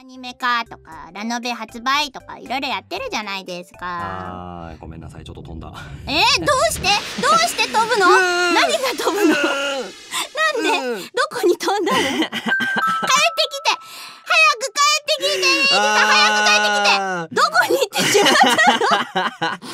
アニメ化とかラノベ発売とかいろいろやってるじゃないですか。あーごめんなさい。ちょっと飛んだ。えー、どうして？どうして飛ぶの？何が飛ぶの？なんで？どこに飛んだの？帰ってきて。早く帰ってきて。エリ早く帰ってきて。どこに行ってしまったの？